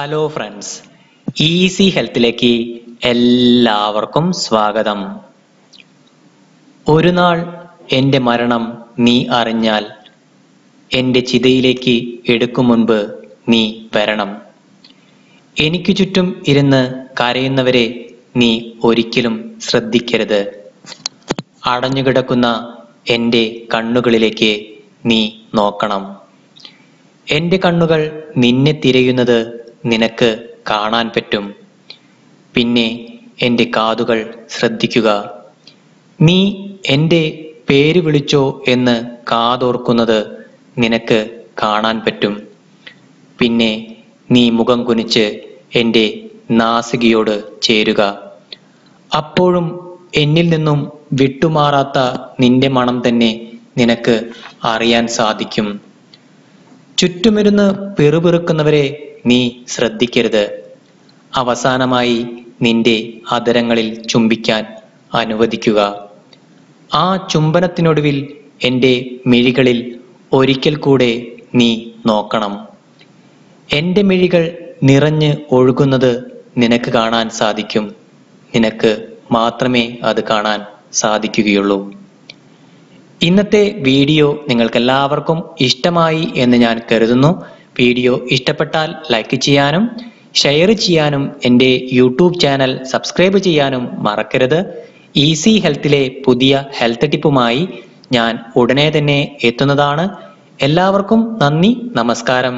Hello friends easy ഹെൽത്തിലേക്ക് എല്ലാവർക്കും സ്വാഗതം. ഒരു നാൾ എന്റെ മരണം നീ അറിഞ്ഞാൽ എന്റെ ചിതയിലേക്ക് എടുക്കും മുൻപ് നീ വരണം. എനിക്ക് ചുറ്റും ഇരുന്ന് കരയുന്നവരെ നീ ഒരിക്കലും ശ്രദ്ധിക്കരുത്. അടഞ്ഞുകിടക്കുന്ന എന്റെ കണ്ണുകളിലേക്ക് നീ നോക്കണം. എന്റെ കണ്ണുകൾ നിന്നെ തിരയുന്നത് നിനക്ക് കാണാൻ പറ്റും. പിന്നെ എന്റെ കാതുകൾ ശ്രദ്ധിക്കുക. നീ എന്റെ പേര് വിളിച്ചോ എന്ന് കാതോർക്കുന്നത് നിനക്ക് കാണാൻ പറ്റും. പിന്നെ നീ മുഖം കുനിച്ച് എന്റെ നാസികയോട് ചേരുക. അപ്പോഴും എന്നിൽ നിന്നും വിട്ടുമാറാത്ത നിന്റെ മണം തന്നെ നിനക്ക് അറിയാൻ സാധിക്കും. ചുറ്റുമിരുന്ന് പിറുപിറുക്കുന്നവരെ നീ ശ്രദ്ധിക്കരുത്. അവസാനമായി നിന്റെ അതരങ്ങളിൽ ചുംബിക്കാൻ അനുവദിക്കുക. ആ ചുംബനത്തിനൊടുവിൽ എന്റെ മിഴികളിൽ ഒരിക്കൽ കൂടെ നീ നോക്കണം. എന്റെ മിഴികൾ നിറഞ്ഞ് ഒഴുകുന്നത് നിനക്ക് കാണാൻ സാധിക്കും. നിനക്ക് മാത്രമേ അത് കാണാൻ സാധിക്കുകയുള്ളൂ. ഇന്നത്തെ വീഡിയോ നിങ്ങൾക്കെല്ലാവർക്കും ഇഷ്ടമായി എന്ന് ഞാൻ കരുതുന്നു. വീഡിയോ ഇഷ്ടപ്പെട്ടാൽ ലൈക്ക് ചെയ്യാനും ഷെയർ ചെയ്യാനും എന്റെ യൂട്യൂബ് ചാനൽ സബ്സ്ക്രൈബ് ചെയ്യാനും മറക്കരുത്. ഈസി ഹെൽത്തിലെ പുതിയ ഹെൽത്ത് ടിപ്പുമായി ഞാൻ ഉടനെ തന്നെ എത്തുന്നതാണ്. എല്ലാവർക്കും നന്ദി നമസ്കാരം.